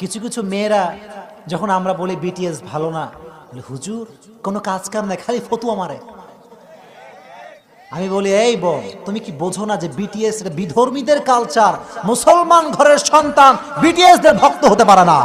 কিছু কিছু মেয়েরা যখন আমরা বলি বিটিএস ভালো না হুজুর, কোনো কাজ কাম নাই, খালি ফতুয়া মারে। আমি বলি, এই বোন, তুমি কি বোঝো না যে বিটিএস বিধর্মীদের কালচার মুসলমান ঘরের সন্তান বিটিএস দের ভক্ত হতে পারে না।